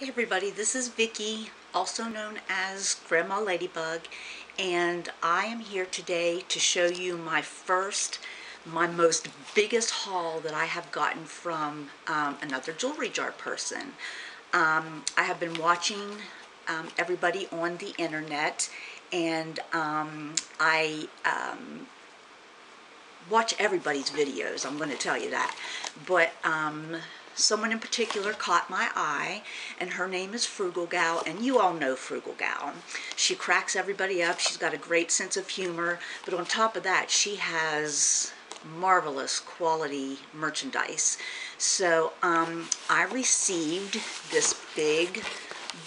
Hey everybody, this is Vicki, also known as Grandma Ladybug, and I am here today to show you my first, my most biggest haul that I have gotten from um, another jewelry jar person. Um, I have been watching um, everybody on the internet, and um, I um, watch everybody's videos, I'm going to tell you that, but um, someone in particular caught my eye, and her name is Frugal Gal, and you all know Frugal Gal. She cracks everybody up. She's got a great sense of humor, but on top of that, she has marvelous quality merchandise. So um, I received this big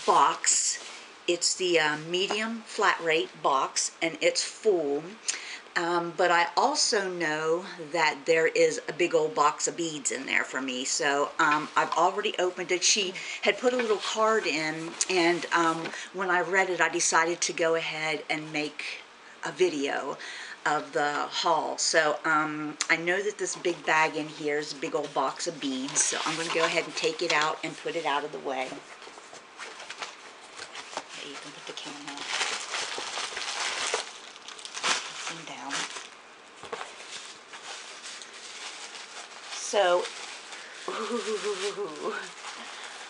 box. It's the uh, medium flat rate box, and it's full. Um, but I also know that there is a big old box of beads in there for me. So um, I've already opened it. She had put a little card in, and um, when I read it, I decided to go ahead and make a video of the haul. So um, I know that this big bag in here is a big old box of beads. So I'm going to go ahead and take it out and put it out of the way. Okay, you can put the camera down. So, ooh,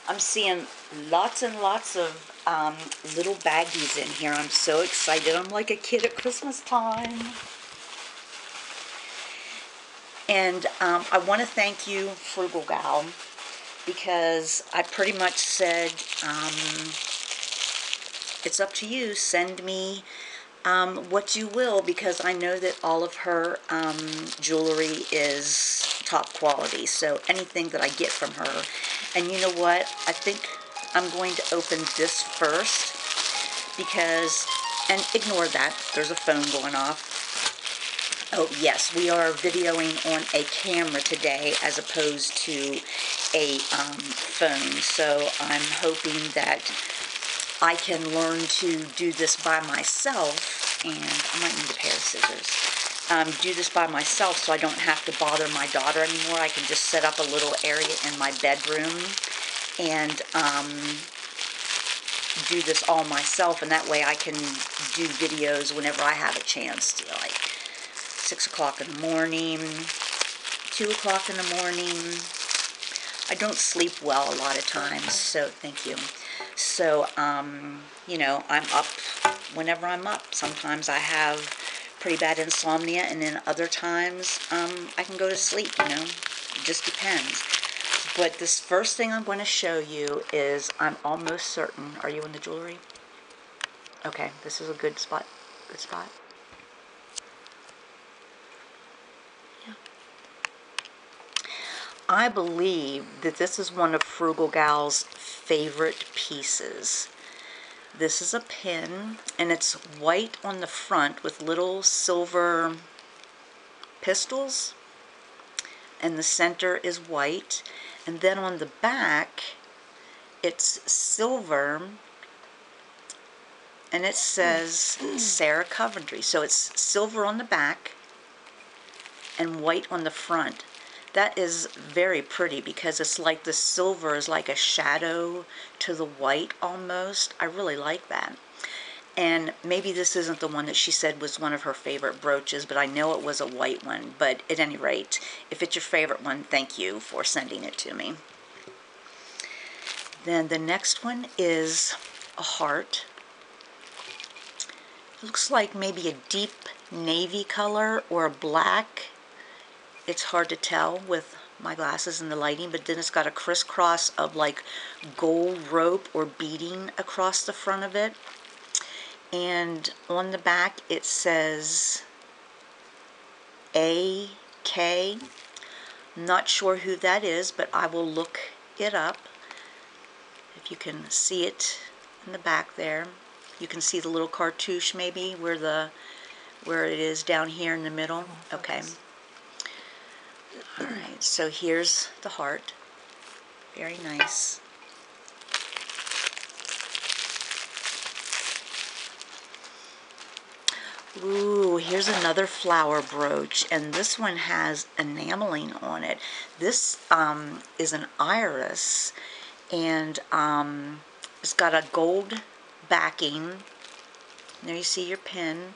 I'm seeing lots and lots of um, little baggies in here. I'm so excited. I'm like a kid at Christmas time. And um, I want to thank you, Frugal Gal, because I pretty much said, um, it's up to you. Send me um, what you will because I know that all of her um, jewelry is top quality. So anything that I get from her. And you know what? I think I'm going to open this first because, and ignore that, there's a phone going off. Oh yes, we are videoing on a camera today as opposed to a um, phone. So I'm hoping that I can learn to do this by myself, and I might need a pair of scissors, um, do this by myself so I don't have to bother my daughter anymore. I can just set up a little area in my bedroom and um, do this all myself, and that way I can do videos whenever I have a chance to, like 6 o'clock in the morning, 2 o'clock in the morning. I don't sleep well a lot of times, so thank you. So, um, you know, I'm up whenever I'm up. Sometimes I have pretty bad insomnia, and then other times um, I can go to sleep, you know. It just depends. But this first thing I'm going to show you is I'm almost certain. Are you in the jewelry? Okay, this is a good spot. Good spot. Yeah. I believe that this is one of Frugal Gal's favorite pieces. This is a pin, and it's white on the front with little silver pistils, and the center is white. And then on the back, it's silver, and it says Sarah Coventry. So it's silver on the back and white on the front. That is very pretty because it's like the silver is like a shadow to the white almost. I really like that. And maybe this isn't the one that she said was one of her favorite brooches, but I know it was a white one. But at any rate, if it's your favorite one, thank you for sending it to me. Then the next one is a heart. It looks like maybe a deep navy color or a black it's hard to tell with my glasses and the lighting, but then it's got a crisscross of like gold rope or beading across the front of it. And on the back it says AK. Not sure who that is, but I will look it up. If you can see it in the back there. You can see the little cartouche maybe where the where it is down here in the middle. Oh, okay. Alright, so here's the heart. Very nice. Ooh, here's another flower brooch, and this one has enameling on it. This um, is an iris, and um, it's got a gold backing. There you see your pin.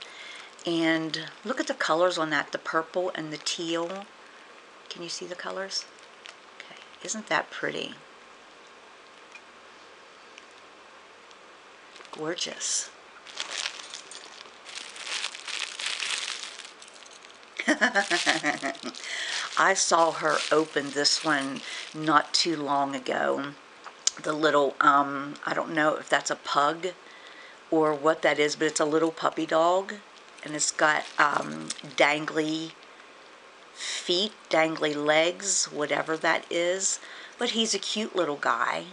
And look at the colors on that, the purple and the teal. Can you see the colors? Okay, isn't that pretty? Gorgeous. I saw her open this one not too long ago. The little, um, I don't know if that's a pug or what that is, but it's a little puppy dog. And it's got um, dangly feet, dangly legs, whatever that is. But he's a cute little guy.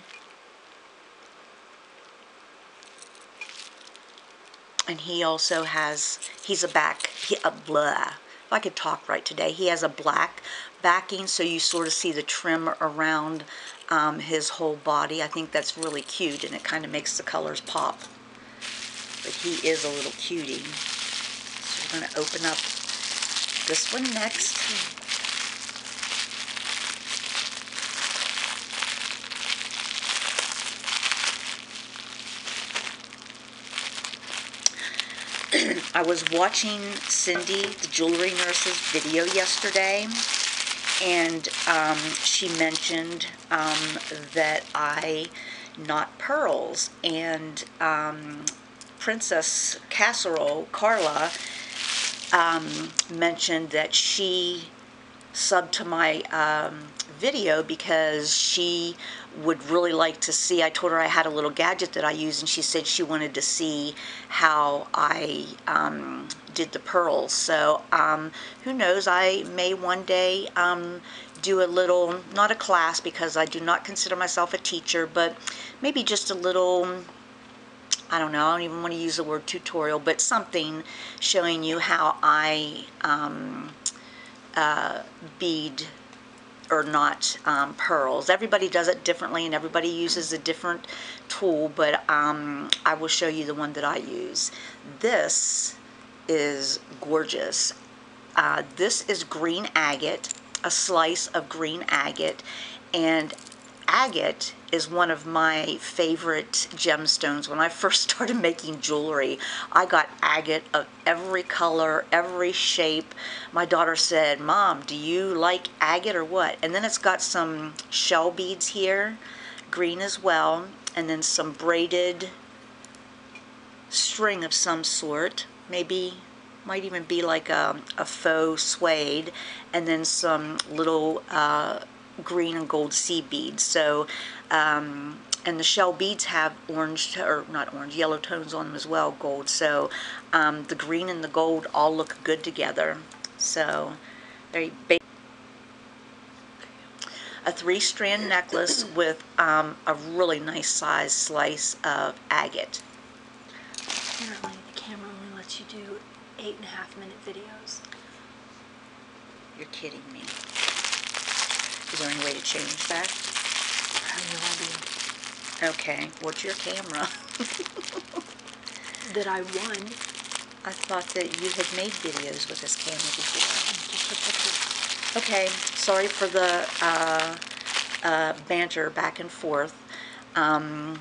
And he also has, he's a back, he, a blah. If I could talk right today, he has a black backing, so you sort of see the trim around um, his whole body. I think that's really cute, and it kind of makes the colors pop. But he is a little cutie. So we're going to open up this one next. I was watching Cindy, the jewelry nurse's video yesterday, and um, she mentioned um, that I knot pearls, and um, Princess Casserole, Carla, um, mentioned that she subbed to my um, video because she would really like to see. I told her I had a little gadget that I use, and she said she wanted to see how I um, did the pearls. So um, who knows? I may one day um, do a little, not a class because I do not consider myself a teacher, but maybe just a little. I don't know, I don't even want to use the word tutorial, but something showing you how I um, uh, bead or knot um, pearls. Everybody does it differently and everybody uses a different tool, but um, I will show you the one that I use. This is gorgeous. Uh, this is green agate, a slice of green agate, and agate is one of my favorite gemstones. When I first started making jewelry, I got agate of every color, every shape. My daughter said, Mom, do you like agate or what? And then it's got some shell beads here, green as well, and then some braided string of some sort, maybe might even be like a, a faux suede, and then some little uh, green and gold seed beads. So, um, and the shell beads have orange, or not orange, yellow tones on them as well, gold. So um, the green and the gold all look good together. So very a three-strand necklace with um, a really nice size slice of agate. Apparently the camera only lets you do eight and a half minute videos. You're kidding me. Is there any way to change that? I have no idea. Okay, what's your camera? That I won. I thought that you had made videos with this camera before. Okay, sorry for the uh, uh, banter back and forth. Um,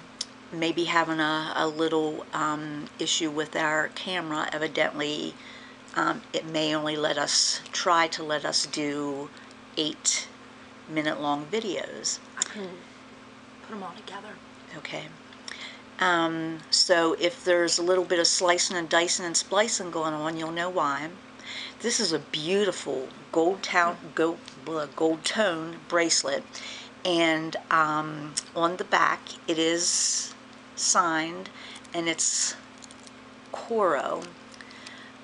maybe having a, a little um, issue with our camera. Evidently, um, it may only let us try to let us do eight minute long videos. I can put them all together. Okay. Um, so if there's a little bit of slicing and dicing and splicing going on, you'll know why. This is a beautiful gold town gold, gold tone bracelet, and um, on the back it is signed, and it's Coro.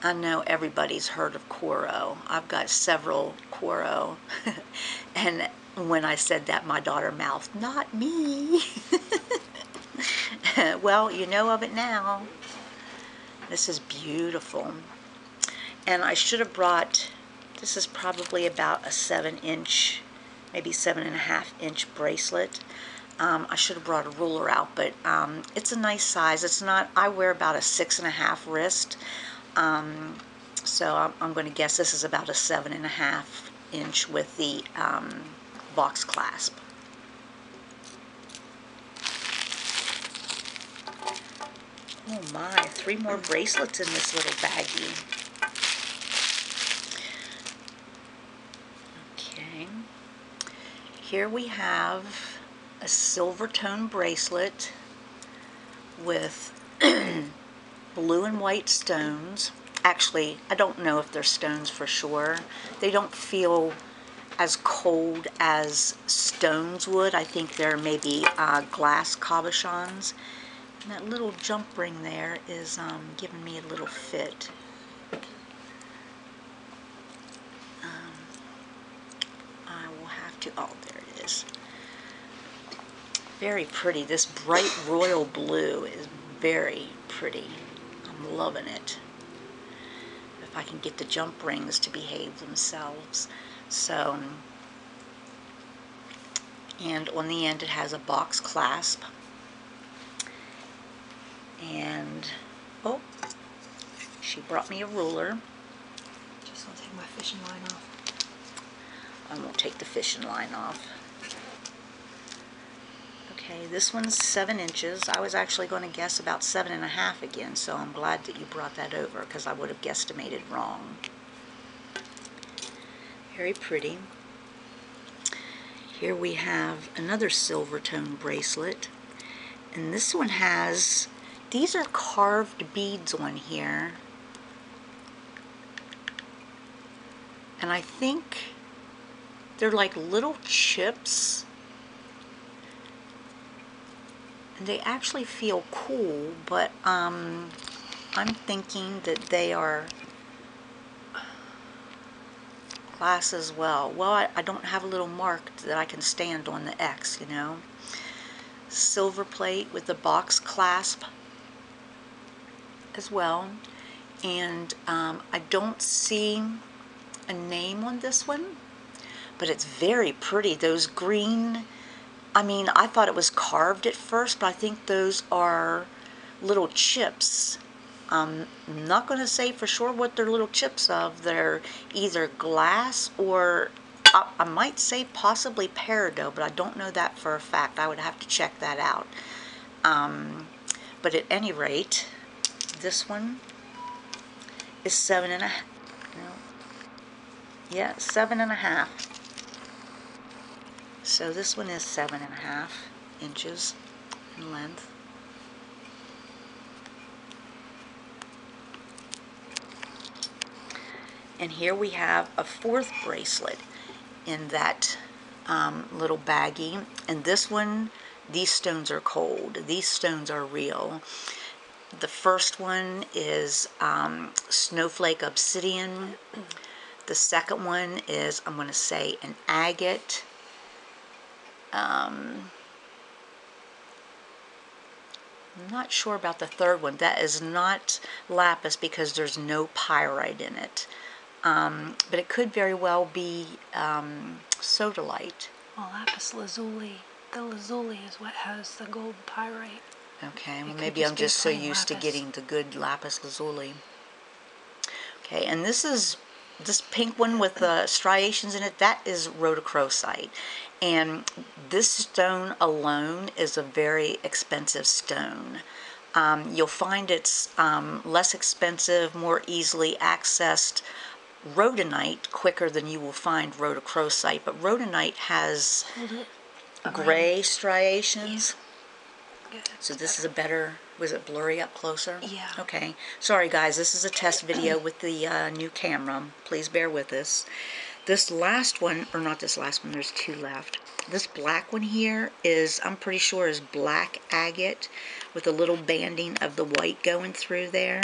I know everybody's heard of Coro. I've got several Coro, and when I said that, my daughter mouthed, "Not me." well, you know of it now. This is beautiful. And I should have brought, this is probably about a seven inch, maybe seven and a half inch bracelet. Um, I should have brought a ruler out, but um, it's a nice size. It's not, I wear about a six and a half wrist. Um, so I'm, I'm going to guess this is about a seven and a half inch with the um, box clasp. Oh my, three more bracelets in this little baggie. Okay. Here we have a silver tone bracelet with blue and white stones. Actually, I don't know if they're stones for sure. They don't feel as cold as stones would. I think they're maybe uh, glass cabochons. And that little jump ring there is um, giving me a little fit. Um, I will have to, oh, there it is. Very pretty. This bright royal blue is very pretty. I'm loving it. If I can get the jump rings to behave themselves. So, and on the end it has a box clasp. And, oh, she brought me a ruler. Just gonna take my fishing line off. I won't take the fishing line off. Okay, this one's seven inches. I was actually going to guess about seven and a half again, so I'm glad that you brought that over because I would have guesstimated wrong. Very pretty. Here we have another silver tone bracelet. And this one has, these are carved beads on here. And I think they're like little chips. And they actually feel cool, but um, I'm thinking that they are glass as well. Well, I, I don't have a little mark that I can stand on the X, you know. Silver plate with the box clasp as well. And um, I don't see a name on this one, but it's very pretty. Those green, I mean, I thought it was carved at first, but I think those are little chips. I'm not going to say for sure what they're little chips of. They're either glass or I, I might say possibly peridot, but I don't know that for a fact. I would have to check that out. Um, but at any rate, this one is seven and a no, yeah, seven and a half. So this one is seven and a half inches in length. And here we have a fourth bracelet in that um, little baggie. And this one, these stones are cold. These stones are real. The first one is um, Snowflake Obsidian. The second one is, I'm going to say, an agate. Um, I'm not sure about the third one. That is not lapis because there's no pyrite in it. Um, but it could very well be um, sodalite. Well, lapis lazuli. The lazuli is what has the gold pyrite. Okay, well maybe just I'm just so used to getting the good lapis lazuli. Okay, and this is this pink one with the striations in it. That is rhodochrosite, and this stone alone is a very expensive stone. Um, you'll find it's um, less expensive, more easily accessed rhodonite quicker than you will find rhodochrosite. But rhodonite has it. gray striations. Good. So this is a better, was it blurry up closer? Yeah. Okay. Sorry guys, this is a test video with the uh, new camera. Please bear with us. This last one, or not this last one, there's two left. This black one here is, I'm pretty sure is black agate with a little banding of the white going through there.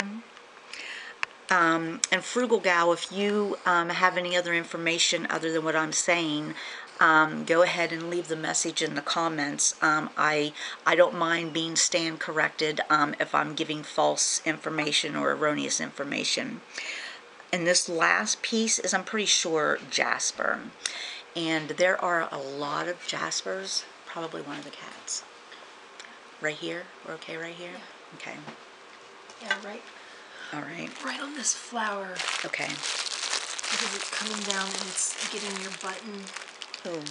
Um, and Frugal Gal, if you um, have any other information other than what I'm saying, um, go ahead and leave the message in the comments. Um, I I don't mind being stand corrected um, if I'm giving false information or erroneous information. And this last piece is, I'm pretty sure, jasper. And there are a lot of jaspers. Probably one of the cats. Right here? We're okay right here? Okay. Yeah, right, All right. right on this flower Okay. because it's coming down and it's getting your button. Ooh.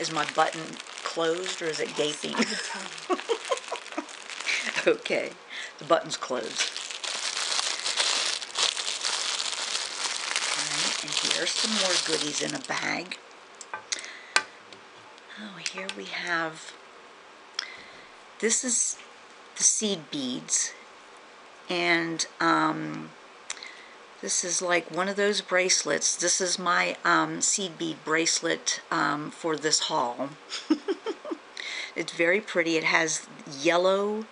Is my button closed or is it gaping? Tell you. Okay, the button's closed. Alright, and here's some more goodies in a bag. Oh, here we have, this is the seed beads. And um, this is like one of those bracelets. This is my um, seed bead bracelet um, for this haul. it's very pretty. It has yellow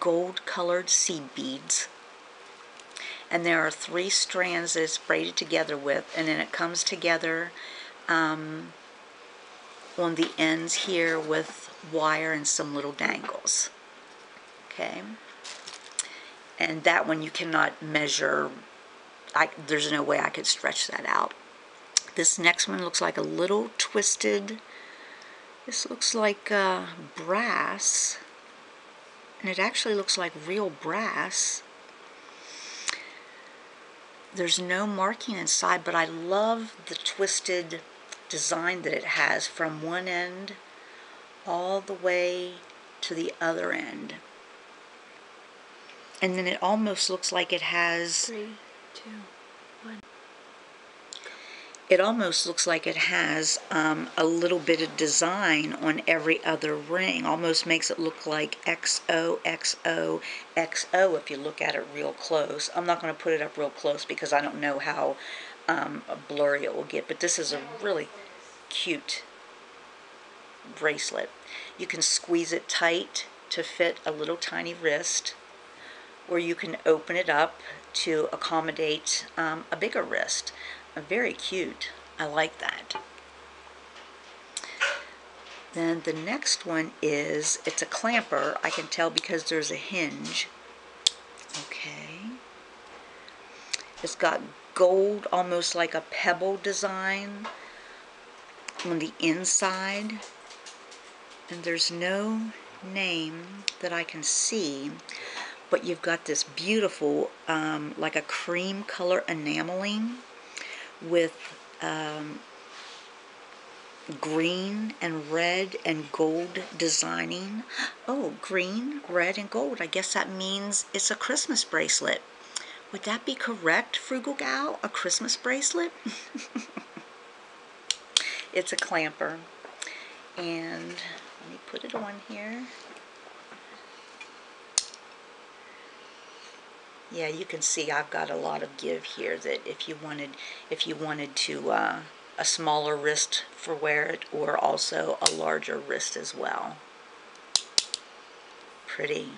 gold colored seed beads. And there are three strands that it's braided together with, and then it comes together um, on the ends here with wire and some little dangles. Okay. And that one you cannot measure. I, there's no way I could stretch that out. This next one looks like a little twisted. This looks like uh, brass. And it actually looks like real brass. There's no marking inside, but I love the twisted design that it has from one end all the way to the other end. And then it almost looks like it has, Three, two, one. it almost looks like it has um, a little bit of design on every other ring. Almost makes it look like XO, XO, XO if you look at it real close. I'm not going to put it up real close because I don't know how um, blurry it will get, but this is a really cute bracelet. You can squeeze it tight to fit a little tiny wrist, or you can open it up to accommodate um, a bigger wrist. Uh, very cute. I like that. Then the next one is, it's a clamper. I can tell because there's a hinge. Okay. It's got gold, almost like a pebble design on the inside. And there's no name that I can see, but you've got this beautiful, um, like a cream color enameling with um, green and red and gold designing. Oh, green, red, and gold. I guess that means it's a Christmas bracelet. Would that be correct, Frugal Gal? A Christmas bracelet? it's a clamper. And let me put it on here. Yeah, you can see I've got a lot of give here that if you wanted if you wanted to uh, a smaller wrist for wear it or also a larger wrist as well. Pretty.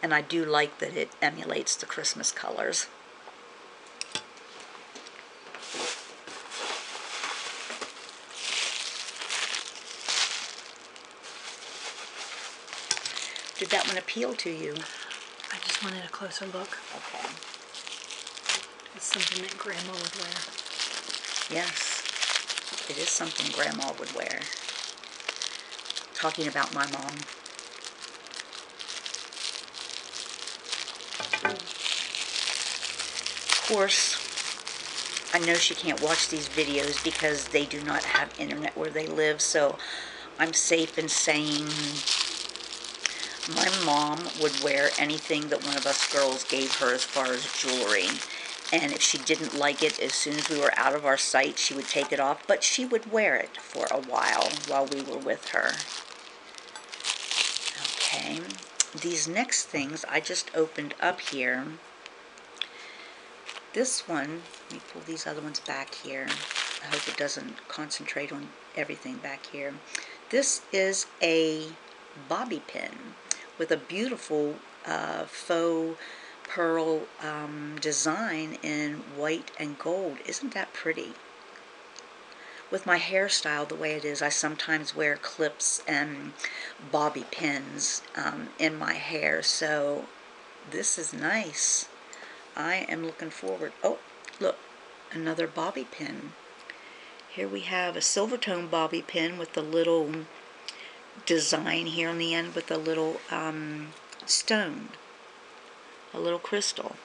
And I do like that it emulates the Christmas colors. Did that one appeal to you? Wanted a closer look. Okay. It's something that Grandma would wear. Yes, it is something Grandma would wear. Talking about my mom. Of course, I know she can't watch these videos because they do not have internet where they live, so I'm safe in saying my mom would wear anything that one of us girls gave her as far as jewelry. And if she didn't like it, as soon as we were out of our sight, she would take it off. But she would wear it for a while while we were with her. Okay, these next things I just opened up here. This one, let me pull these other ones back here. I hope it doesn't concentrate on everything back here. This is a bobby pin with a beautiful uh, faux pearl um, design in white and gold. Isn't that pretty? With my hairstyle the way it is, I sometimes wear clips and bobby pins um, in my hair, so this is nice. I am looking forward. Oh, look, another bobby pin. Here we have a silver tone bobby pin with the little design here on the end with a little um, stone, a little crystal.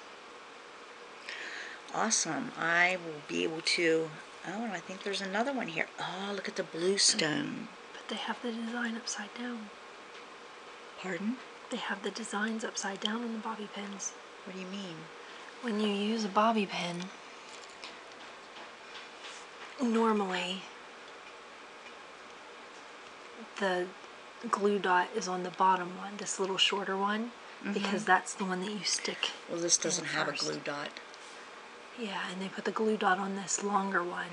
Awesome. I will be able to, oh, and I think there's another one here. Oh, look at the blue stone. But they have the design upside down. Pardon? They have the designs upside down on the bobby pins. What do you mean? When you use a bobby pin, normally the glue dot is on the bottom one, this little shorter one, mm-hmm. because that's the one that you stick. Well, this doesn't have a glue dot. Yeah, and they put the glue dot on this longer one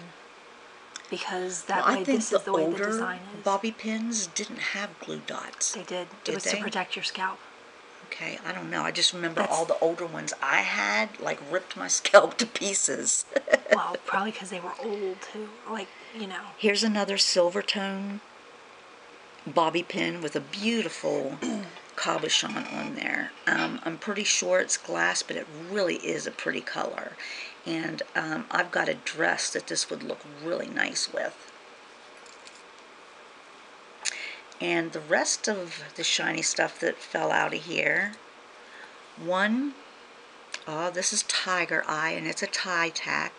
because that Well, way I think this the is the way the older design is. bobby pins didn't have glue dots. they did. Did it was they? to protect your scalp. Okay, I don't know. I just remember That's- all the older ones I had like ripped my scalp to pieces. well, probably because they were old too. Like you know. Here's another silver tone bobby pin with a beautiful cabochon on there. Um, I'm pretty sure it's glass, but it really is a pretty color. And um, I've got a dress that this would look really nice with. And the rest of the shiny stuff that fell out of here, one, oh, this is Tiger Eye, and it's a tie tack,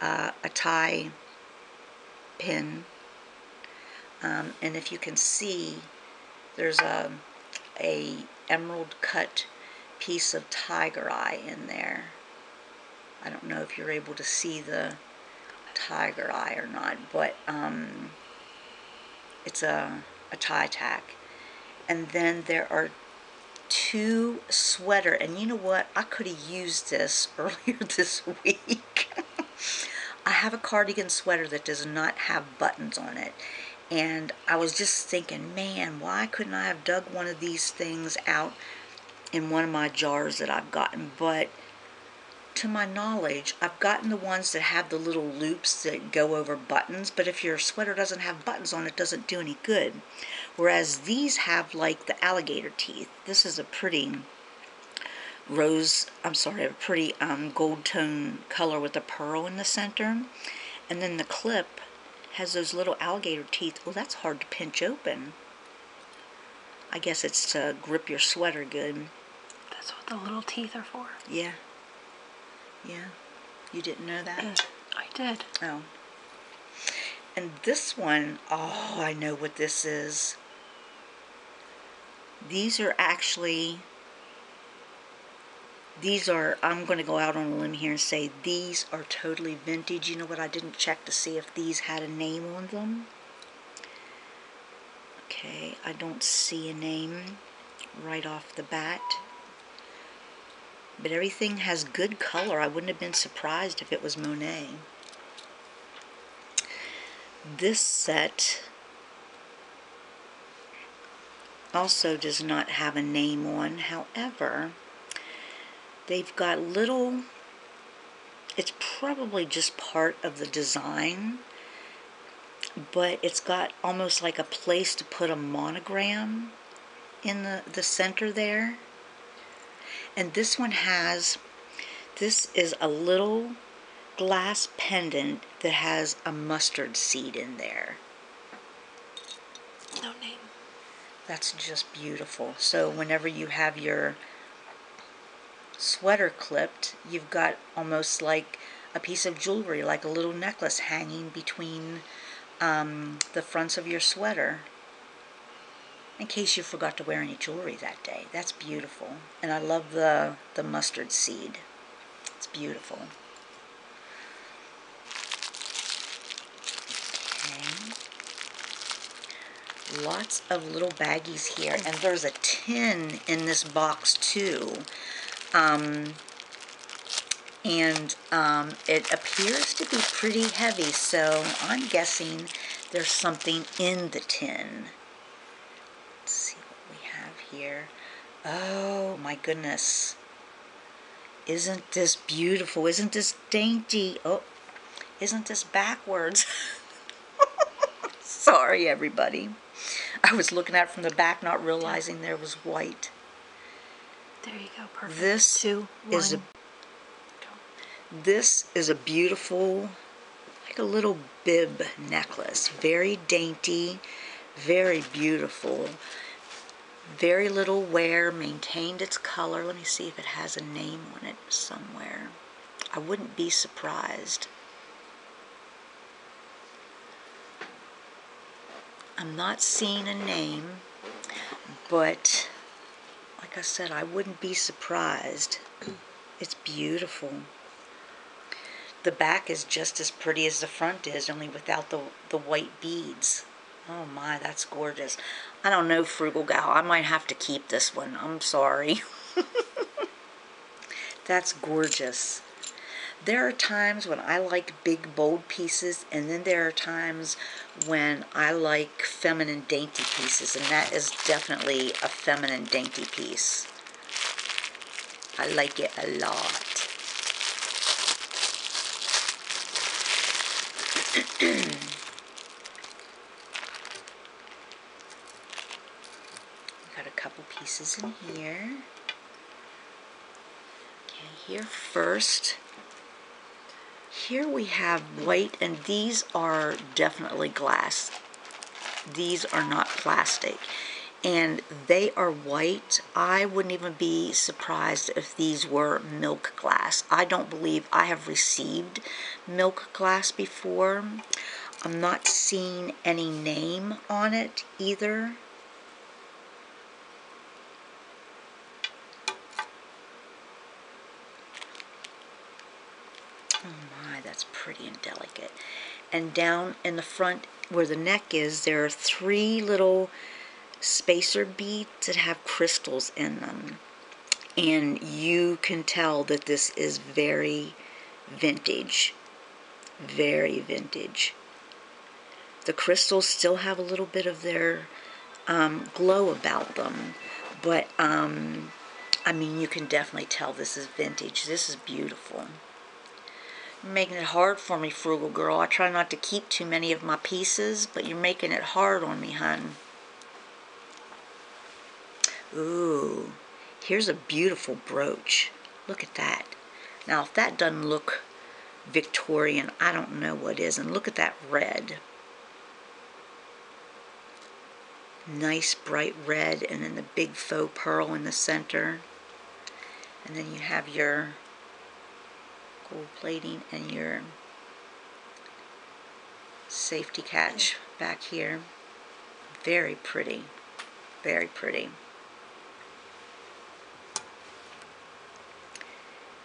uh, a tie pin. Um, and if you can see, there's a, a emerald cut piece of tiger eye in there. I don't know if you're able to see the tiger eye or not, but um, it's a, a tie tack. And then there are two sweater, and you know what? I could have used this earlier this week. I have a cardigan sweater that does not have buttons on it. And I was just thinking, man, why couldn't I have dug one of these things out in one of my jars that I've gotten? But to my knowledge, I've gotten the ones that have the little loops that go over buttons. But if your sweater doesn't have buttons on it, doesn't do any good. Whereas these have like the alligator teeth. This is a pretty rose, I'm sorry, a pretty um, gold tone color with a pearl in the center. And then the clip has those little alligator teeth. Well, that's hard to pinch open. I guess it's to grip your sweater good. That's what the little teeth are for. Yeah. Yeah. You didn't know that? Mm, I did. Oh. And this one, oh, I know what this is. These are actually, these are, I'm going to go out on a limb here and say these are totally vintage. You know what? I didn't check to see if these had a name on them. Okay, I don't see a name right off the bat. But everything has good color. I wouldn't have been surprised if it was Monet. This set also does not have a name on. However, they've got little, it's probably just part of the design, but it's got almost like a place to put a monogram in the, the center there. And this one has, this is a little glass pendant that has a mustard seed in there. No name. That's just beautiful. So whenever you have your sweater clipped, you've got almost like a piece of jewelry, like a little necklace hanging between um, the fronts of your sweater. In case you forgot to wear any jewelry that day. That's beautiful. And I love the, the mustard seed. It's beautiful. Okay. Lots of little baggies here, and there's a tin in this box too. Um, and um, it appears to be pretty heavy, so I'm guessing there's something in the tin. Let's see what we have here. Oh my goodness. Isn't this beautiful? Isn't this dainty? Oh, isn't this backwards? Sorry, everybody. I was looking at it from the back, not realizing there was white. There you go. Perfect. This Two, is a. This is a beautiful, like a little bib necklace. Very dainty, very beautiful. Very little wear, maintained its color. Let me see if it has a name on it somewhere. I wouldn't be surprised. I'm not seeing a name, but like I said, I wouldn't be surprised. It's beautiful. The back is just as pretty as the front is, only without the, the white beads. Oh my, that's gorgeous. I don't know, Frugal Gal. I might have to keep this one. I'm sorry. that's gorgeous. There are times when I like big, bold pieces, and then there are times when I like feminine, dainty pieces, and that is definitely a feminine, dainty piece. I like it a lot. Got a couple pieces in here. Okay, here first. Here we have white, and these are definitely glass. These are not plastic. And they are white. I wouldn't even be surprised if these were milk glass. I don't believe I have received milk glass before. I'm not seeing any name on it either. Oh my, that's pretty and delicate. And down in the front where the neck is, there are three little spacer beads that have crystals in them. And you can tell that this is very vintage. Very vintage. The crystals still have a little bit of their um, glow about them. But, um, I mean, you can definitely tell this is vintage. This is beautiful. Making it hard for me, frugal girl. I try not to keep too many of my pieces, but you're making it hard on me, hun. Ooh, here's a beautiful brooch. Look at that. Now, if that doesn't look Victorian, I don't know what is. And look at that red. Nice bright red, and then the big faux pearl in the center. And then you have your plating and your safety catch back here. Very pretty. Very pretty.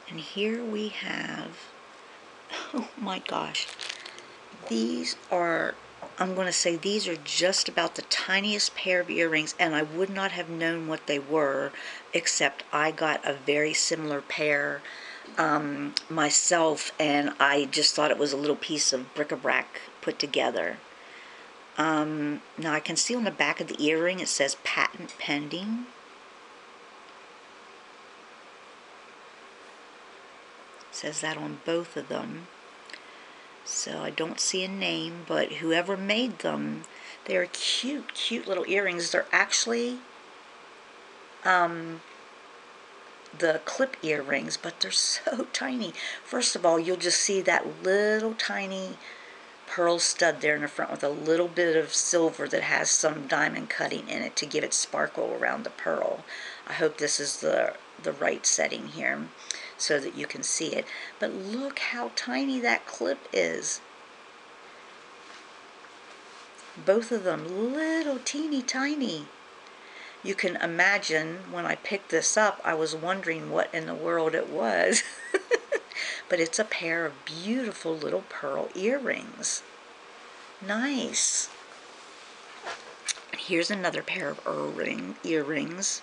And here we have, oh my gosh, these are, I'm going to say these are just about the tiniest pair of earrings, and I would not have known what they were, except I got a very similar pair um, myself, and I just thought it was a little piece of bric-a-brac put together. Um, now I can see on the back of the earring it says patent pending. says that on both of them. So I don't see a name, but whoever made them, they're cute, cute little earrings. They're actually um, the clip earrings, but they're so tiny. First of all, you'll just see that little tiny pearl stud there in the front with a little bit of silver that has some diamond cutting in it to give it sparkle around the pearl. I hope this is the, the right setting here so that you can see it. But look how tiny that clip is. Both of them little teeny tiny. You can imagine when I picked this up, I was wondering what in the world it was. but it's a pair of beautiful little pearl earrings. Nice. Here's another pair of earring, earrings.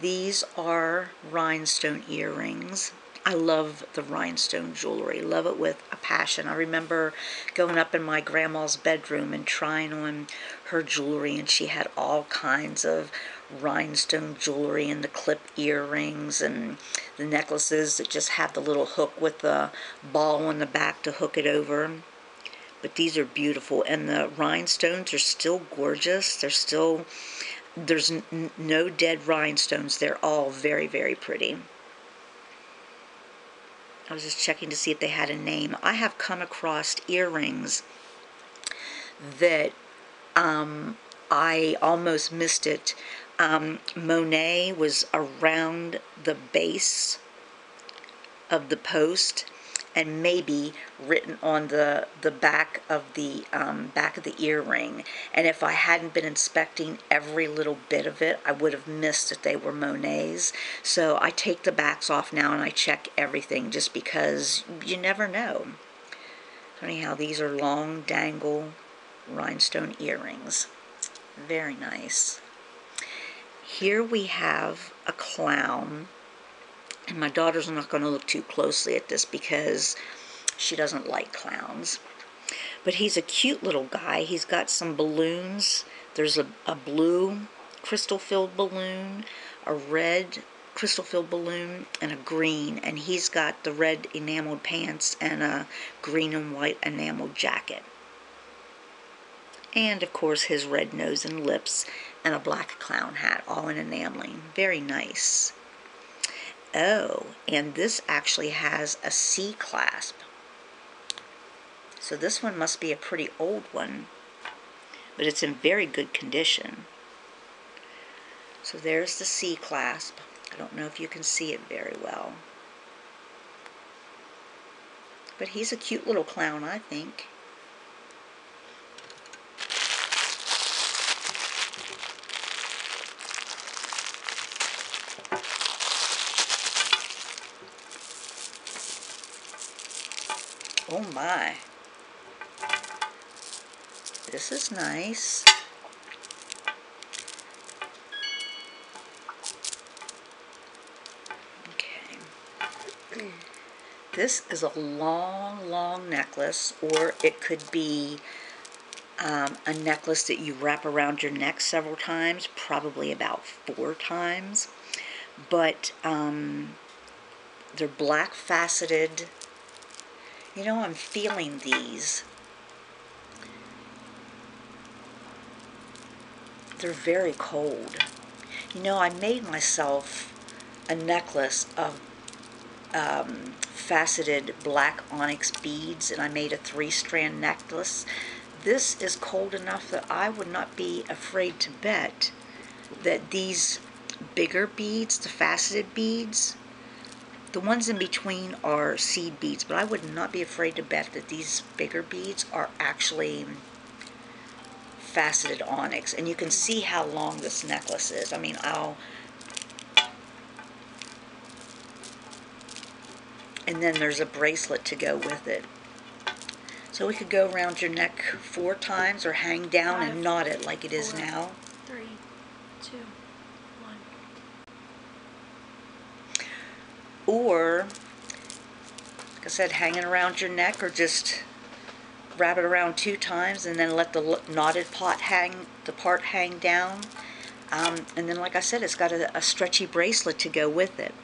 These are rhinestone earrings. I love the rhinestone jewelry. Love it with a passion. I remember going up in my grandma's bedroom and trying on her jewelry, and she had all kinds of rhinestone jewelry and the clip earrings and the necklaces that just have the little hook with the ball on the back to hook it over. But these are beautiful, and the rhinestones are still gorgeous. They're still there's no dead rhinestones. They're all very, very pretty. I was just checking to see if they had a name. I have come across earrings that um, I almost missed it. Um, Monet was around the base of the post, and maybe written on the the back of the um, back of the earring. And if I hadn't been inspecting every little bit of it, I would have missed that they were Monet's. So I take the backs off now and I check everything just because you never know. So anyhow, these are long dangle rhinestone earrings. Very nice. Here we have a clown and my daughter's not going to look too closely at this because she doesn't like clowns. But he's a cute little guy. He's got some balloons. There's a, a blue crystal filled balloon, a red crystal filled balloon, and a green. And he's got the red enameled pants and a green and white enameled jacket. And of course, his red nose and lips and a black clown hat, all in enameling. Very nice. Oh, and this actually has a C clasp. So this one must be a pretty old one, but it's in very good condition. So there's the C clasp. I don't know if you can see it very well. But he's a cute little clown, I think. Oh my. This is nice. Okay. This is a long, long necklace, or it could be um, a necklace that you wrap around your neck several times, probably about four times. But um, they're black faceted you know, I'm feeling these. They're very cold. You know, I made myself a necklace of um, faceted black onyx beads and I made a three strand necklace. This is cold enough that I would not be afraid to bet that these bigger beads, the faceted beads, the ones in between are seed beads, but I would not be afraid to bet that these bigger beads are actually faceted onyx. And you can see how long this necklace is. I mean, I'll... And then there's a bracelet to go with it. So we could go around your neck four times or hang down Five, and knot it like it is four, now. Three, two, or like I said hanging around your neck or just wrap it around two times and then let the knotted pot hang the part hang down. Um, and then like I said it's got a, a stretchy bracelet to go with it.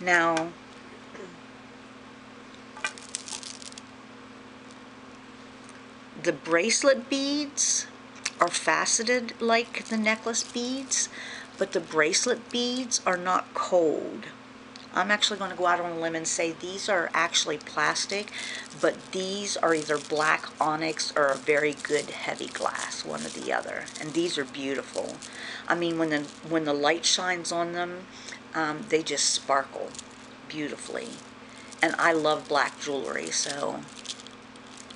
Now the bracelet beads are faceted like the necklace beads but the bracelet beads are not cold. I'm actually going to go out on a limb and say these are actually plastic, but these are either black onyx or a very good heavy glass, one or the other. And these are beautiful. I mean, when the when the light shines on them, um, they just sparkle beautifully. And I love black jewelry, so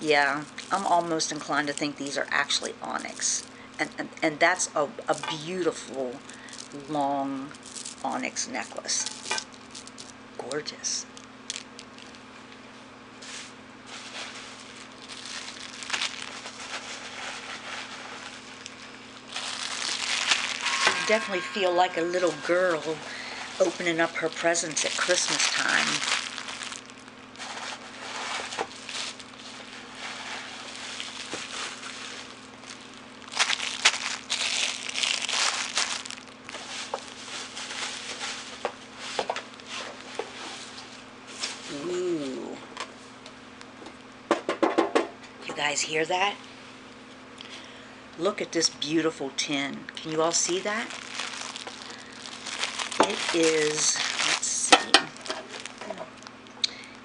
yeah, I'm almost inclined to think these are actually onyx. And, and, and that's a, a beautiful long onyx necklace. Gorgeous. definitely feel like a little girl opening up her presents at Christmas time. guys hear that? Look at this beautiful tin. Can you all see that? It is, let's see,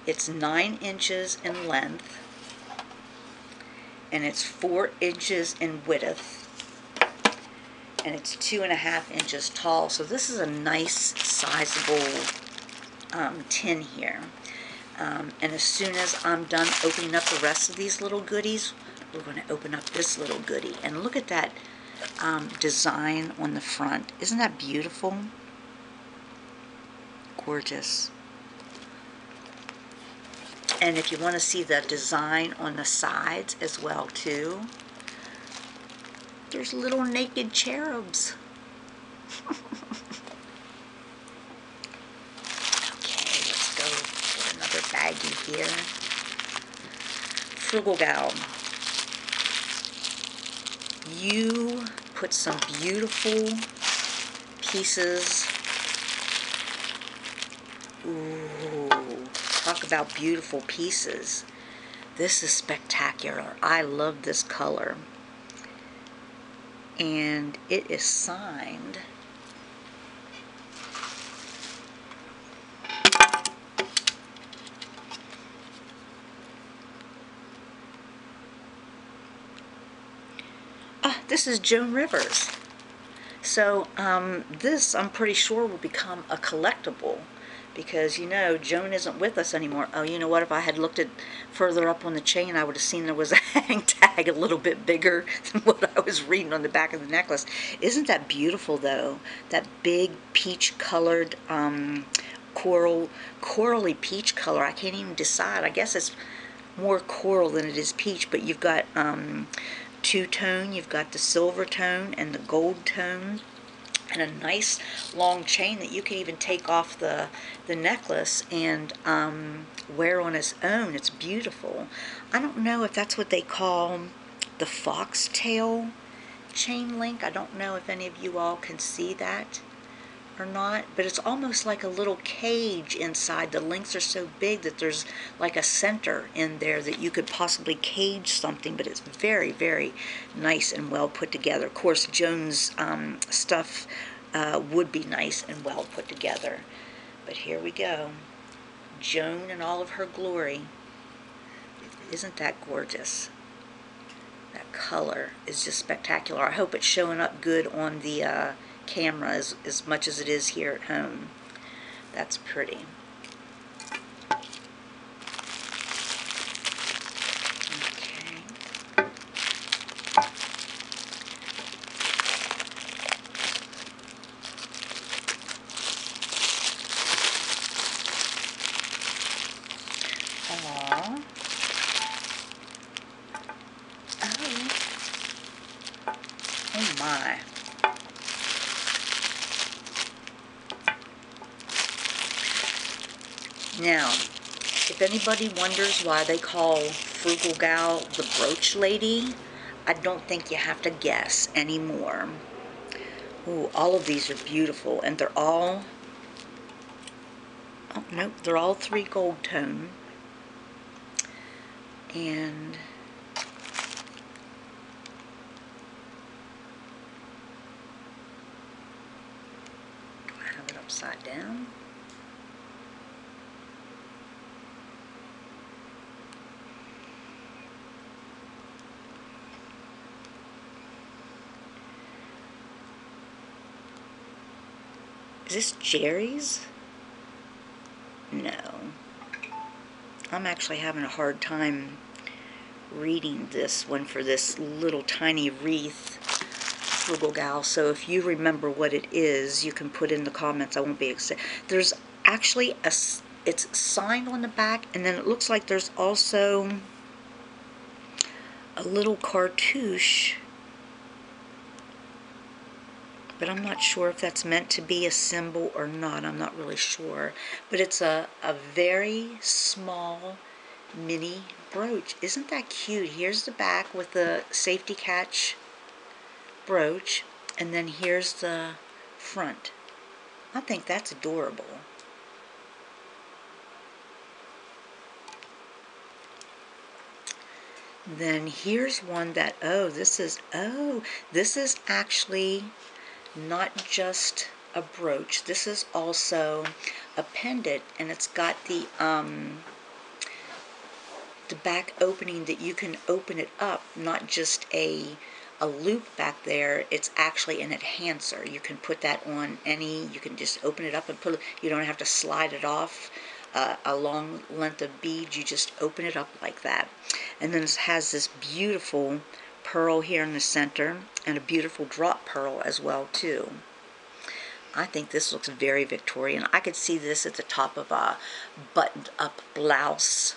it's nine inches in length and it's four inches in width and it's two and a half inches tall. So this is a nice sizable um, tin here. Um, and as soon as I'm done opening up the rest of these little goodies, we're going to open up this little goodie. And look at that um, design on the front. Isn't that beautiful? Gorgeous. And if you want to see the design on the sides as well too, there's little naked cherubs. okay, let's go for another baggie here. Frugal Gal, you put some beautiful pieces. Ooh, talk about beautiful pieces. This is spectacular. I love this color and it is signed this is Joan Rivers. So um, this, I'm pretty sure, will become a collectible because you know Joan isn't with us anymore. Oh, you know what? If I had looked at further up on the chain, I would have seen there was a hang tag a little bit bigger than what I was reading on the back of the necklace. Isn't that beautiful though? That big peach colored um, coral, corally peach color. I can't even decide. I guess it's more coral than it is peach, but you've got um, two tone, you've got the silver tone and the gold tone and a nice long chain that you can even take off the the necklace and um, wear on its own. It's beautiful. I don't know if that's what they call the foxtail chain link. I don't know if any of you all can see that or not, but it's almost like a little cage inside. The links are so big that there's like a center in there that you could possibly cage something, but it's very, very nice and well put together. Of course, Joan's um, stuff uh, would be nice and well put together. But here we go. Joan in all of her glory. Isn't that gorgeous? That color is just spectacular. I hope it's showing up good on the uh, camera as, as much as it is here at home. That's pretty. Okay. Aww. Oh. Oh my. Now, if anybody wonders why they call Frugal Gal the brooch lady, I don't think you have to guess anymore. Ooh, all of these are beautiful, and they're all, oh, nope, they're all three gold tone. And do I have it upside down? Is this Gerry's? No. I'm actually having a hard time reading this one for this little tiny wreath frugal gal so if you remember what it is you can put in the comments I won't be excited there's actually a it's signed on the back and then it looks like there's also a little cartouche but I'm not sure if that's meant to be a symbol or not. I'm not really sure. But it's a, a very small mini brooch. Isn't that cute? Here's the back with the safety catch brooch, and then here's the front. I think that's adorable. Then here's one that, oh, this is, oh, this is actually not just a brooch. This is also a pendant, and it's got the um, the back opening that you can open it up, not just a a loop back there, it's actually an enhancer. You can put that on any, you can just open it up and put it, you don't have to slide it off uh, a long length of beads. You just open it up like that. And then it has this beautiful pearl here in the center and a beautiful drop pearl as well too. I think this looks very Victorian. I could see this at the top of a buttoned up blouse.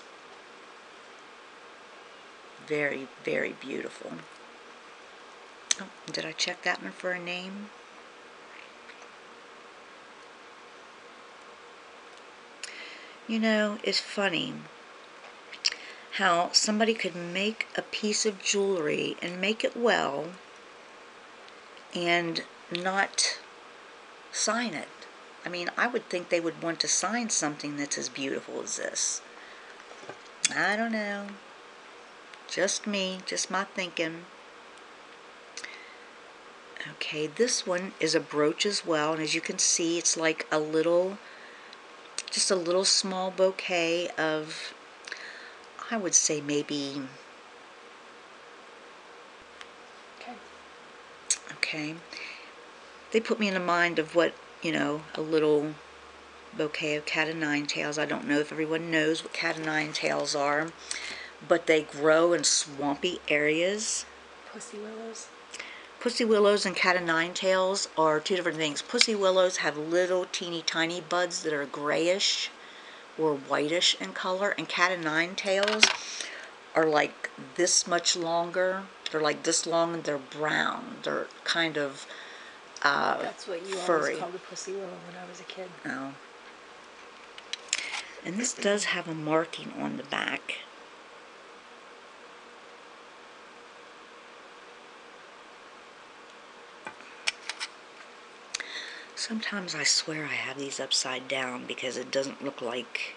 Very, very beautiful. Oh, did I check that one for a name? You know, it's funny how somebody could make a piece of jewelry and make it well and not sign it. I mean, I would think they would want to sign something that's as beautiful as this. I don't know. Just me, just my thinking. Okay, this one is a brooch as well, and as you can see, it's like a little, just a little small bouquet of, I would say maybe, Okay. okay, they put me in the mind of what, you know, a little bouquet of cat o' nine tails. I don't know if everyone knows what cat o' nine tails are, but they grow in swampy areas. Pussy willows. Pussy willows and cat o' nine tails are two different things. Pussy willows have little teeny tiny buds that are grayish or whitish in color, and cat o' nine tails are like this much longer. They're like this long and they're brown. They're kind of uh, That's what you furry. always called a pussy willow when I was a kid. Oh. And this does have a marking on the back. Sometimes I swear I have these upside down because it doesn't look like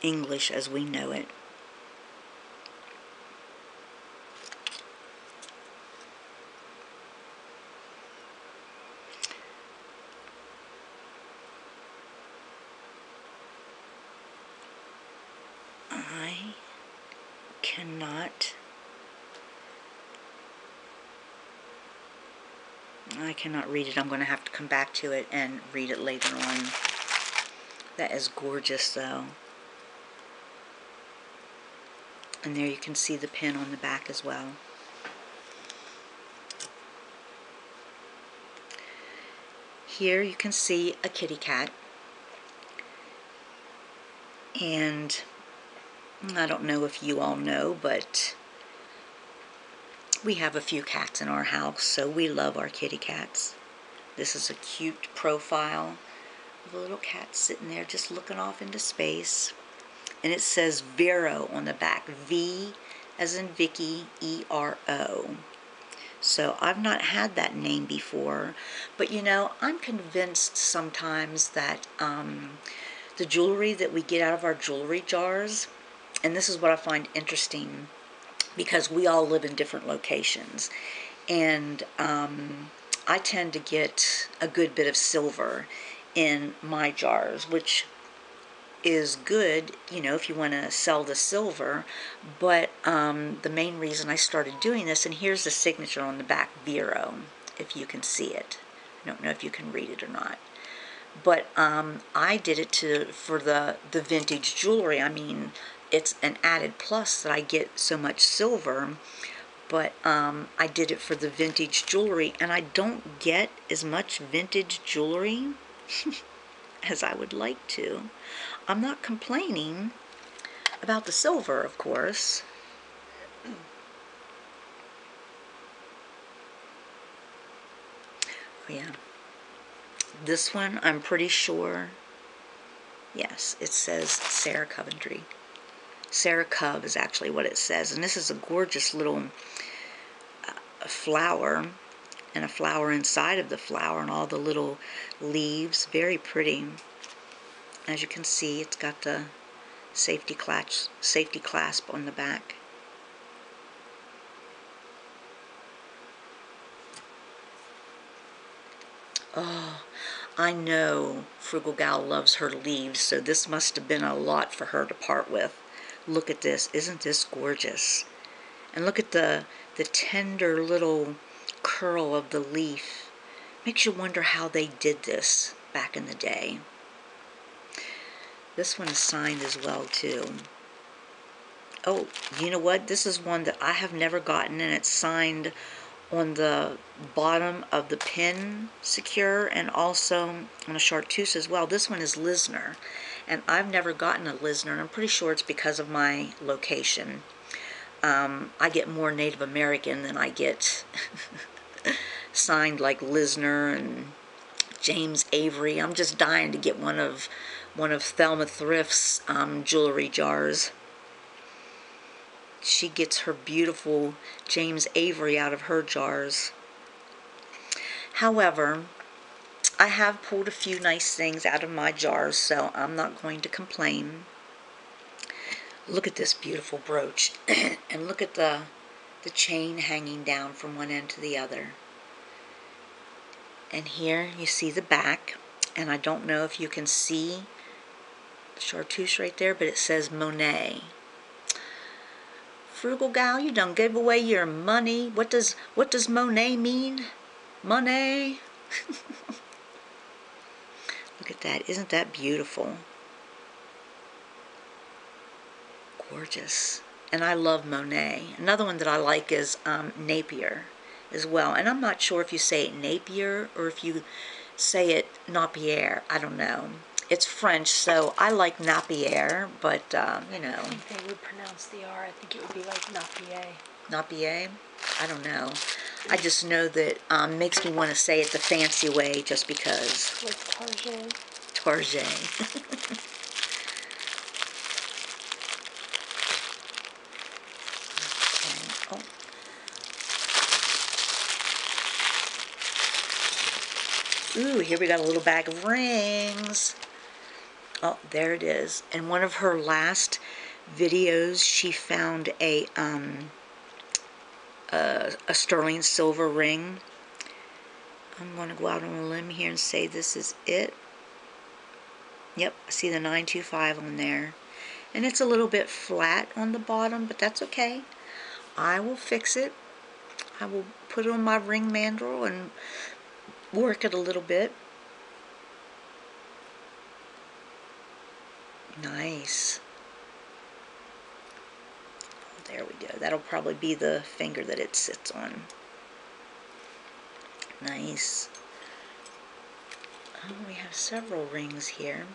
English as we know it. I cannot. I cannot read it. I'm going to have to come back to it and read it later on. That is gorgeous, though. And there you can see the pin on the back as well. Here you can see a kitty cat. And I don't know if you all know, but we have a few cats in our house, so we love our kitty cats. This is a cute profile of a little cat sitting there just looking off into space. And it says Vero on the back. V as in Vicky, E-R-O. So I've not had that name before. But you know, I'm convinced sometimes that um, the jewelry that we get out of our jewelry jars, and this is what I find interesting because we all live in different locations. And um, I tend to get a good bit of silver in my jars, which is good, you know, if you want to sell the silver. But um, the main reason I started doing this, and here's the signature on the back, Vero, if you can see it. I don't know if you can read it or not. But um, I did it to for the, the vintage jewelry. I mean, it's an added plus that I get so much silver. But um, I did it for the vintage jewelry, and I don't get as much vintage jewelry as I would like to. I'm not complaining about the silver, of course. Oh, yeah. This one, I'm pretty sure, yes, it says Sarah Coventry. Sarah Cove is actually what it says. And this is a gorgeous little uh, flower and a flower inside of the flower and all the little leaves. Very pretty. As you can see, it's got the safety clasp, safety clasp on the back. Oh, I know Frugal Gal loves her leaves, so this must have been a lot for her to part with. Look at this. Isn't this gorgeous? And look at the, the tender little curl of the leaf. Makes you wonder how they did this back in the day. This one is signed as well too. Oh, you know what? This is one that I have never gotten and it's signed on the bottom of the pin secure and also on a chartreuse as well. This one is Lisner and I've never gotten a Lisner and I'm pretty sure it's because of my location. Um, I get more Native American than I get signed like Lisner and James Avery. I'm just dying to get one of one of Thelma Thrift's um, jewelry jars. She gets her beautiful James Avery out of her jars. However, I have pulled a few nice things out of my jars, so I'm not going to complain. Look at this beautiful brooch, and look at the the chain hanging down from one end to the other. And here you see the back, and I don't know if you can see the chartreuse right there, but it says Monet. Frugal gal, you done gave away your money. What does what does Monet mean? Money. Look at that. Isn't that beautiful? Gorgeous. And I love Monet. Another one that I like is um, Napier as well. And I'm not sure if you say Napier or if you say it Napier. I don't know. It's French, so I like Napier, but, uh, you know. I think they would pronounce the R. I think it would be like Napier. Napier? I don't know. I just know that um, makes me want to say it the fancy way just because. Like Target. Target. Oh. Ooh, here we got a little bag of rings. Oh, there it is. In one of her last videos, she found a um, a, a sterling silver ring. I'm going to go out on a limb here and say this is it. Yep, I see the 925 on there. And it's a little bit flat on the bottom, but that's okay. I will fix it. I will put it on my ring mandrel and work it a little bit. Nice. Oh, there we go. That'll probably be the finger that it sits on. Nice. Oh, we have several rings here.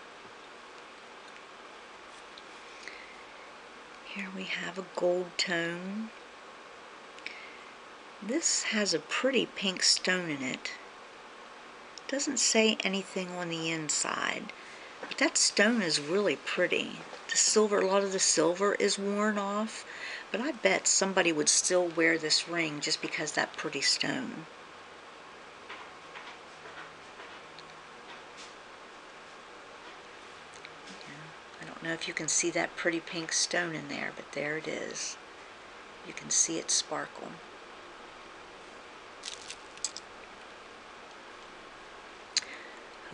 Here we have a gold tone. This has a pretty pink stone in it. Doesn't say anything on the inside. But that stone is really pretty. The silver, a lot of the silver is worn off, but I bet somebody would still wear this ring just because that pretty stone. I don't know if you can see that pretty pink stone in there, but there it is. You can see it sparkle.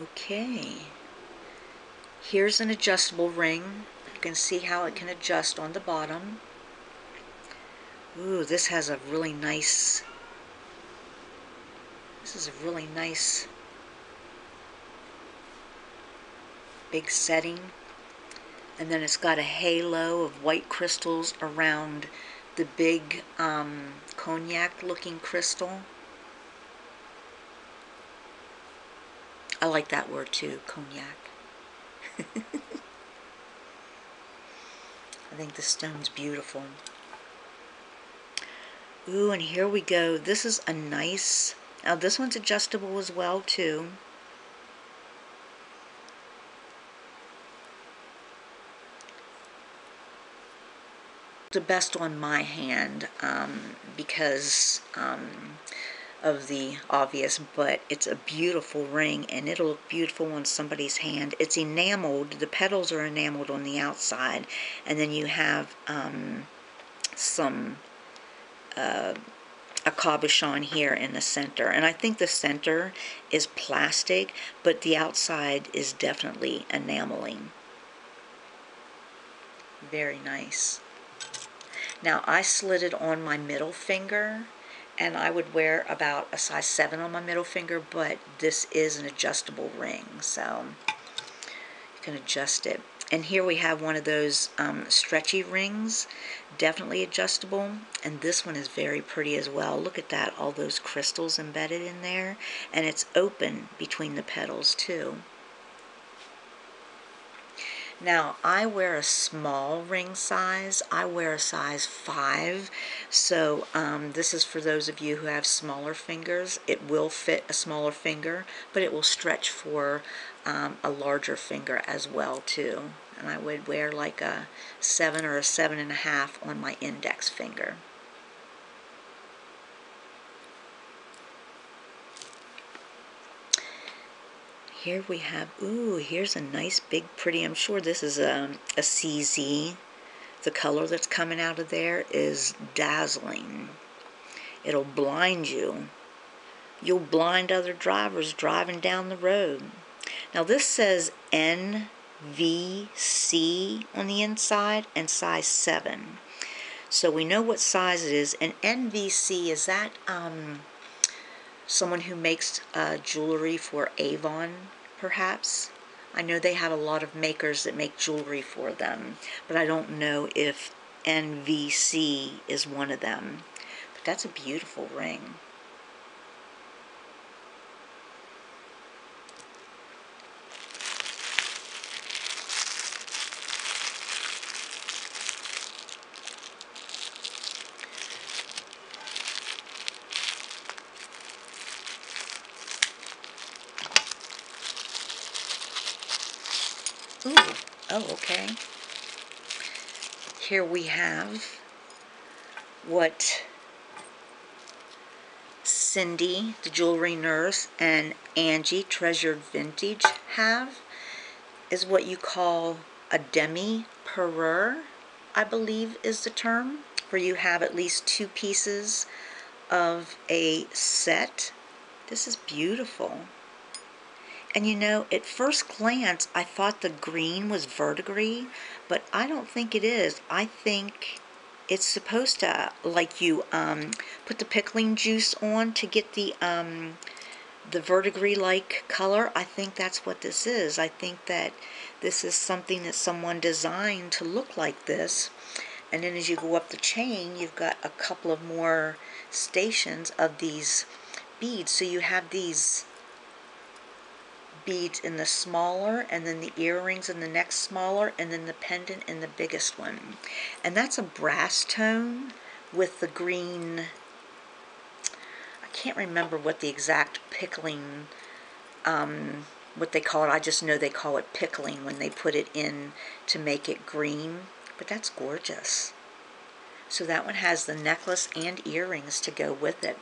Okay. Here's an adjustable ring. You can see how it can adjust on the bottom. Ooh, this has a really nice, this is a really nice big setting. And then it's got a halo of white crystals around the big um, cognac looking crystal. I like that word too, cognac. I think the stone's beautiful. Ooh, and here we go. This is a nice, now this one's adjustable as well too. The best on my hand um, because um, of the obvious, but it's a beautiful ring and it'll look beautiful on somebody's hand. It's enameled, the petals are enameled on the outside, and then you have um, some uh, a cabochon here in the center. And I think the center is plastic, but the outside is definitely enameling. Very nice. Now I slid it on my middle finger and I would wear about a size 7 on my middle finger, but this is an adjustable ring, so you can adjust it. And here we have one of those um, stretchy rings, definitely adjustable. And this one is very pretty as well. Look at that, all those crystals embedded in there. And it's open between the petals too. Now, I wear a small ring size. I wear a size 5. So, um, this is for those of you who have smaller fingers. It will fit a smaller finger, but it will stretch for um, a larger finger as well, too. And I would wear like a 7 or a 7.5 on my index finger. Here we have, ooh, here's a nice big pretty, I'm sure this is a, a CZ. The color that's coming out of there is dazzling. It'll blind you. You'll blind other drivers driving down the road. Now this says NVC on the inside and size 7. So we know what size it is. And NVC, is that um, someone who makes uh, jewelry for Avon, perhaps. I know they have a lot of makers that make jewelry for them, but I don't know if NVC is one of them. But that's a beautiful ring. Ooh, oh, okay. Here we have what Cindy, the jewelry nurse, and Angie, Treasured Vintage, have is what you call a demi parure, I believe is the term, where you have at least two pieces of a set. This is beautiful. And you know, at first glance, I thought the green was verdigris, but I don't think it is. I think it's supposed to, like you um, put the pickling juice on to get the um, the verdigris-like color. I think that's what this is. I think that this is something that someone designed to look like this. And then as you go up the chain, you've got a couple of more stations of these beads. So you have these beads in the smaller and then the earrings in the next smaller and then the pendant in the biggest one. And that's a brass tone with the green, I can't remember what the exact pickling, um, what they call it. I just know they call it pickling when they put it in to make it green. But that's gorgeous. So that one has the necklace and earrings to go with it.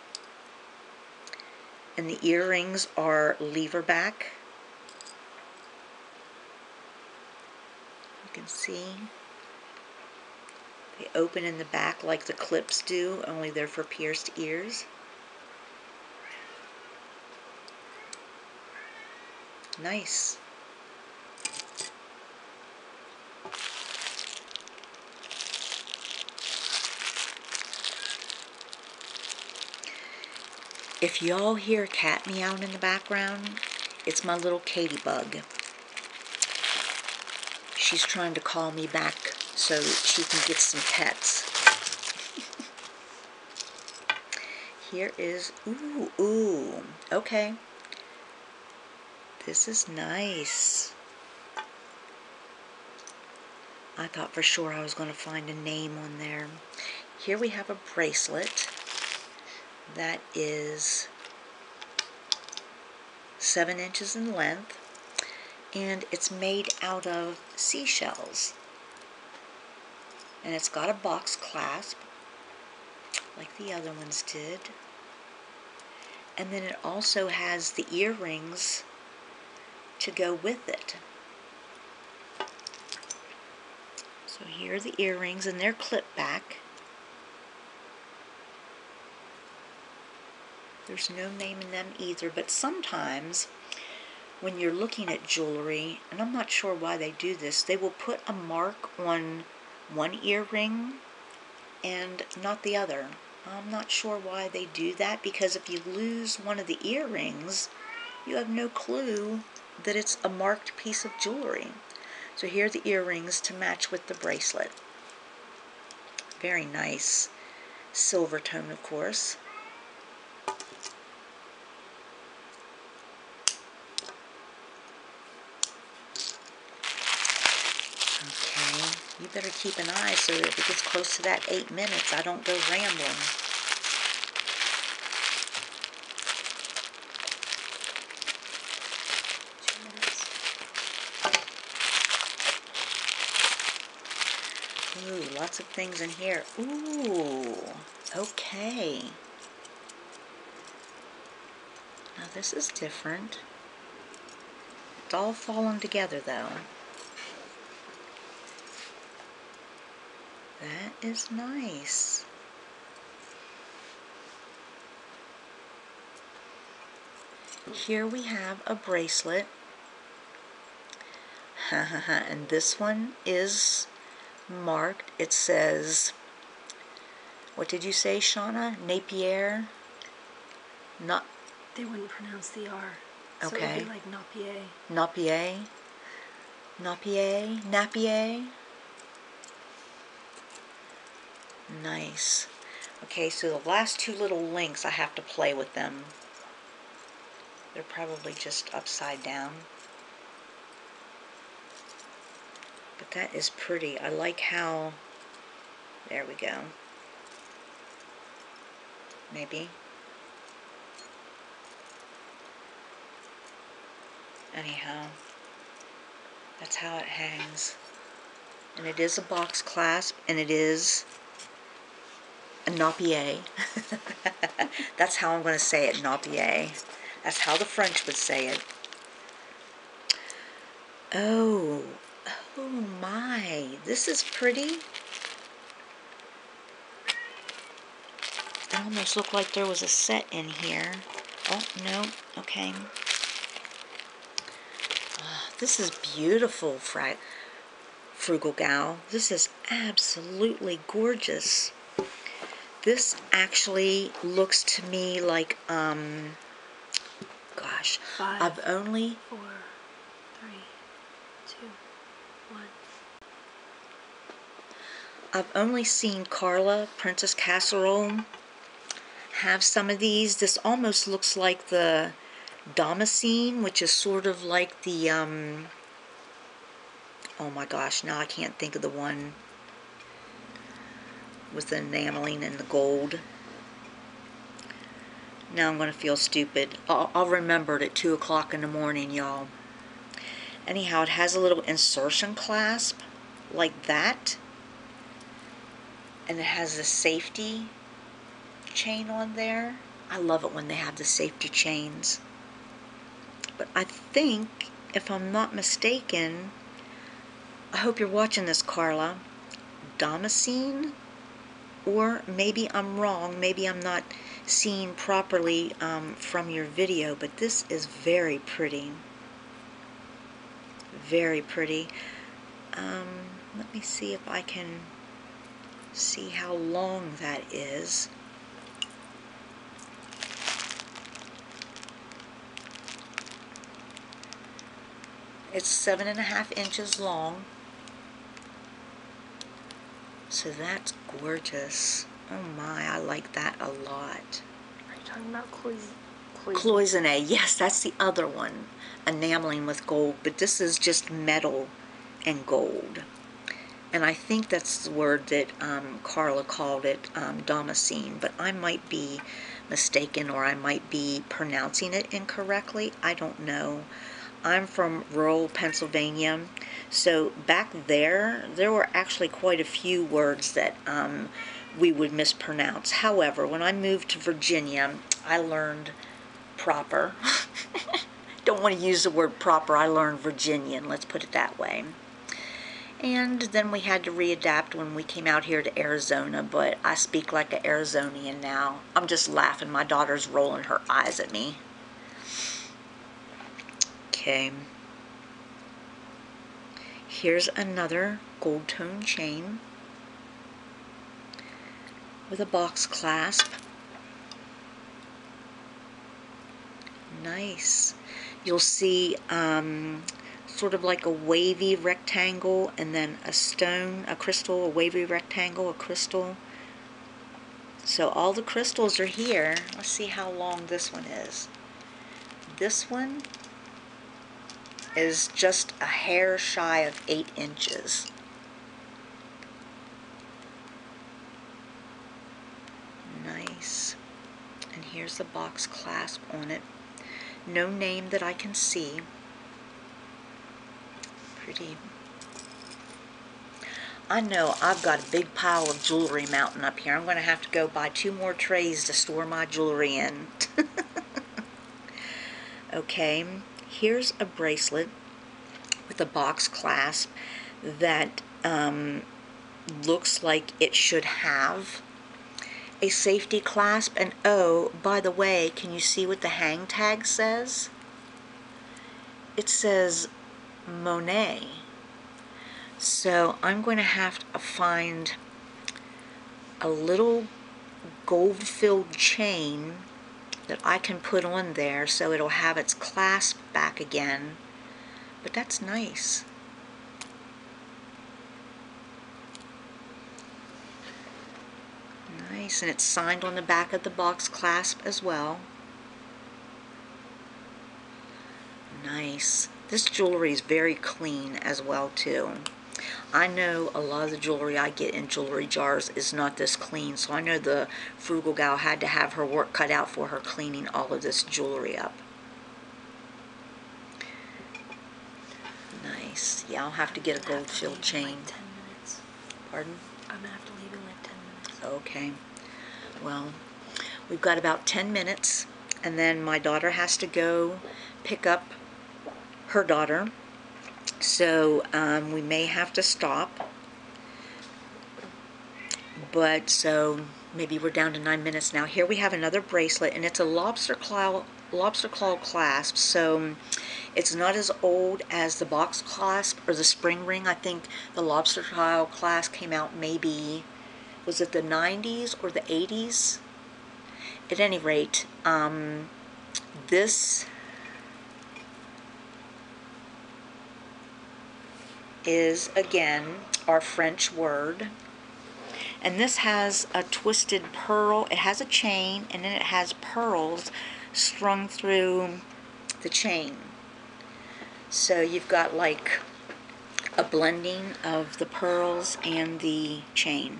And the earrings are lever back can see. They open in the back like the clips do, only they're for pierced ears. Nice. If y'all hear cat meowing in the background, it's my little Katie bug she's trying to call me back so she can get some pets. Here is, ooh, ooh, okay. This is nice. I thought for sure I was going to find a name on there. Here we have a bracelet that is seven inches in length and it's made out of seashells. And it's got a box clasp, like the other ones did. And then it also has the earrings to go with it. So here are the earrings, and they're clip back. There's no name in them either, but sometimes when you're looking at jewelry, and I'm not sure why they do this, they will put a mark on one earring and not the other. I'm not sure why they do that because if you lose one of the earrings, you have no clue that it's a marked piece of jewelry. So here are the earrings to match with the bracelet. Very nice. Silver tone, of course. Okay, you better keep an eye so that if it gets close to that eight minutes, I don't go rambling. Ooh, lots of things in here. Ooh, okay. Now this is different. It's all falling together though. That is nice. Here we have a bracelet. and this one is marked. It says, what did you say, Shauna? Napier? Not They wouldn't pronounce the R. So it Okay. would be like Napier. Napier? Napier? Napier? Nice. Okay, so the last two little links, I have to play with them. They're probably just upside down. But that is pretty. I like how... There we go. Maybe. Anyhow, that's how it hangs. And it is a box clasp, and it is napier. that's how I'm going to say it, napier. That's how the French would say it. Oh, oh my, this is pretty. It almost looked like there was a set in here. Oh, no, okay. Ah, This is beautiful, Frugal Gal. This is absolutely gorgeous. This actually looks to me like, um, gosh, Five. I've only, Four, three, two, one. I've only seen Carla, Princess Casserole, have some of these. This almost looks like the Damascene, which is sort of like the, um, oh my gosh, now I can't think of the one with the enameling and the gold. Now I'm going to feel stupid. I'll, I'll remember it at 2 o'clock in the morning, y'all. Anyhow, it has a little insertion clasp like that. And it has the safety chain on there. I love it when they have the safety chains. But I think, if I'm not mistaken, I hope you're watching this, Carla. Damascene? Or maybe I'm wrong. Maybe I'm not seeing properly um, from your video, but this is very pretty. Very pretty. Um, let me see if I can see how long that is. It's seven and a half inches long. So that's gorgeous. Oh my, I like that a lot. Are you talking about clois- clois- Cloisonne, yes, that's the other one. Enameling with gold, but this is just metal and gold. And I think that's the word that um, Carla called it, um, Damascene, but I might be mistaken or I might be pronouncing it incorrectly. I don't know. I'm from rural Pennsylvania, so back there, there were actually quite a few words that um, we would mispronounce. However, when I moved to Virginia, I learned proper. Don't want to use the word proper. I learned Virginian, let's put it that way. And then we had to readapt when we came out here to Arizona, but I speak like an Arizonian now. I'm just laughing. My daughter's rolling her eyes at me. Here's another gold tone chain. with a box clasp. Nice. You'll see um, sort of like a wavy rectangle and then a stone, a crystal, a wavy rectangle, a crystal. So all the crystals are here. Let's see how long this one is. This one is just a hair shy of 8 inches. Nice. And here's the box clasp on it. No name that I can see. Pretty. I know I've got a big pile of jewelry mountain up here. I'm going to have to go buy two more trays to store my jewelry in. okay, here's a bracelet with a box clasp that um, looks like it should have a safety clasp. And oh, by the way, can you see what the hang tag says? It says Monet. So I'm going to have to find a little gold-filled chain that I can put on there so it'll have its clasp back again. But that's nice. Nice, and it's signed on the back of the box clasp as well. Nice. This jewelry is very clean as well too. I know a lot of the jewelry I get in jewelry jars is not this clean, so I know the frugal gal had to have her work cut out for her cleaning all of this jewelry up. Nice. Yeah, I'll have to get a gold filled chain. Like 10 minutes. Pardon? I'm gonna have to leave in like 10 minutes. Okay. Well, we've got about 10 minutes, and then my daughter has to go pick up her daughter. So um, we may have to stop. But so maybe we're down to nine minutes now. Here we have another bracelet, and it's a lobster claw lobster claw clasp. So it's not as old as the box clasp or the spring ring. I think the lobster claw clasp came out maybe was it the 90s or the 80s? At any rate, um, this is again our French word. And this has a twisted pearl. It has a chain and then it has pearls strung through the chain. So you've got like a blending of the pearls and the chain.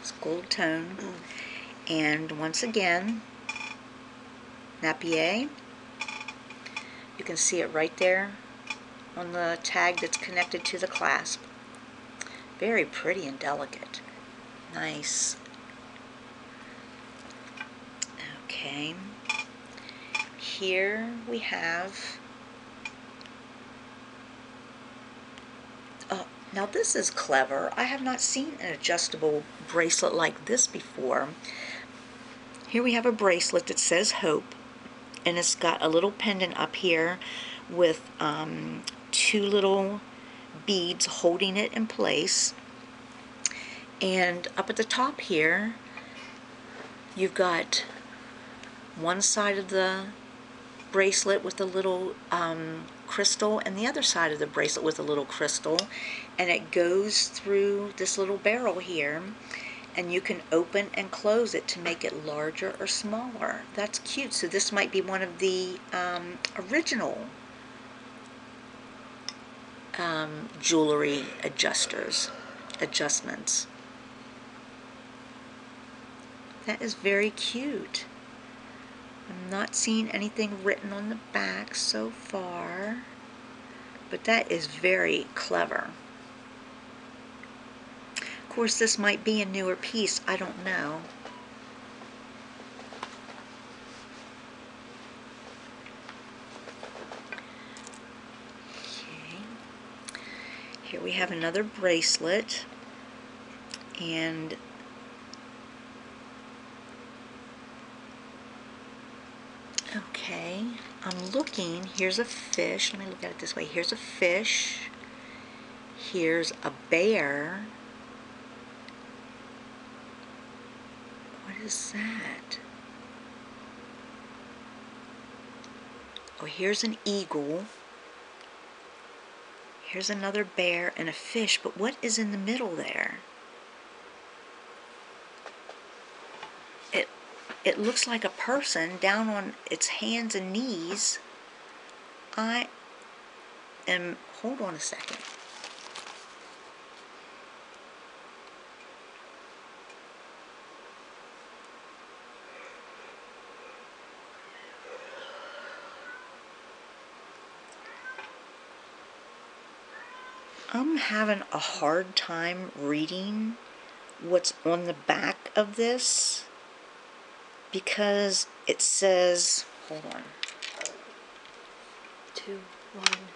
It's gold tone. And once again, Napier. You can see it right there on the tag that's connected to the clasp. Very pretty and delicate. Nice. Okay. Here we have Oh, now this is clever. I have not seen an adjustable bracelet like this before. Here we have a bracelet that says Hope, and it's got a little pendant up here with um, two little beads holding it in place. And up at the top here, you've got one side of the bracelet with a little um, crystal and the other side of the bracelet with a little crystal and it goes through this little barrel here and you can open and close it to make it larger or smaller. That's cute. So this might be one of the um, original um, jewelry adjusters, adjustments. That is very cute. I'm not seeing anything written on the back so far, but that is very clever. Of course, this might be a newer piece. I don't know. Here we have another bracelet. And Okay, I'm looking. Here's a fish. Let me look at it this way. Here's a fish. Here's a bear. what is that? Oh, here's an eagle. Here's another bear and a fish, but what is in the middle there? It it looks like a person down on its hands and knees. I am hold on a second. Having a hard time reading what's on the back of this because it says, hold on, Two, one.